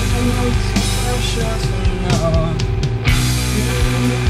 I'm not sure Precious, no.